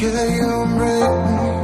Yeah, you break me.